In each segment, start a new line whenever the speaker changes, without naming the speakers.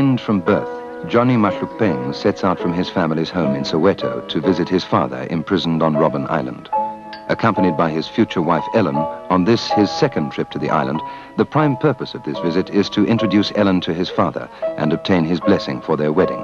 Blind from birth, Johnny Mothopeng sets out from his family's home in Soweto to visit his father imprisoned on Robben Island. Accompanied by his future wife Ellen, on this, his second trip to the island, the prime purpose of this visit is to introduce Ellen to his father and obtain his blessing for their wedding.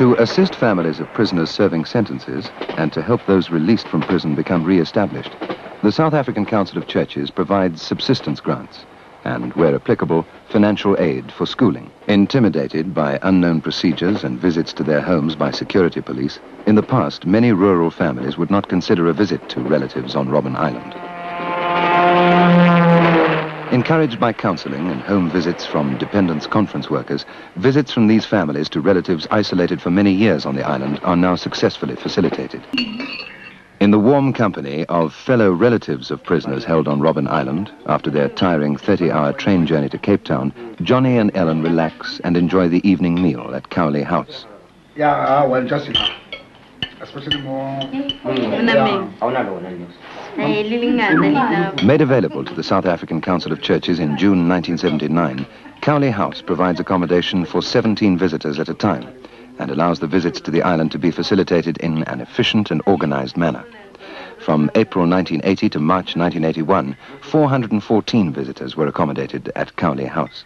To assist families of prisoners serving sentences and to help those released from prison become re-established, the South African Council of Churches provides subsistence grants and, where applicable, financial aid for schooling. Intimidated by unknown procedures and visits to their homes by security police, in the past, many rural families would not consider a visit to relatives on Robben Island. Encouraged by counseling and home visits from Dependants' Conference workers, visits from these families to relatives isolated for many years on the island are now successfully facilitated. In the warm company of fellow relatives of prisoners held on Robben Island, after their tiring 30-hour train journey to Cape Town, Johnny and Ellen relax and enjoy the evening meal at Cowley House.
Yeah, uh, well, just enough. Especially more...
Made available to the South African Council of Churches in June 1979, Cowley House provides accommodation for 17 visitors at a time and allows the visits to the island to be facilitated in an efficient and organized manner. From April 1980 to March 1981, 414 visitors were accommodated at Cowley House.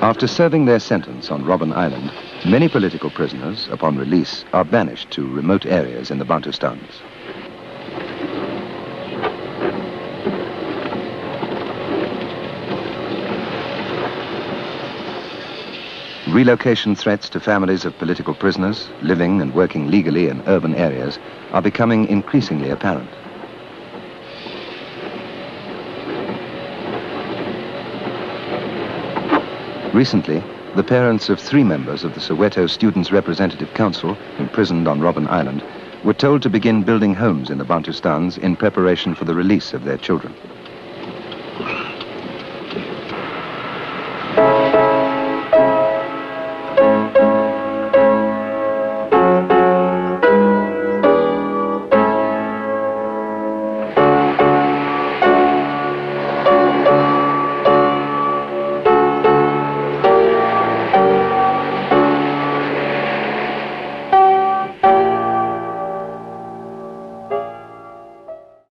After serving their sentence on Robben Island, many political prisoners, upon release, are banished to remote areas in the Bantustans. Relocation threats to families of political prisoners living and working legally in urban areas are becoming increasingly apparent. Recently, the parents of three members of the Soweto Students' Representative Council, imprisoned on Robben Island, were told to begin building homes in the Bantustans in preparation for the release of their children.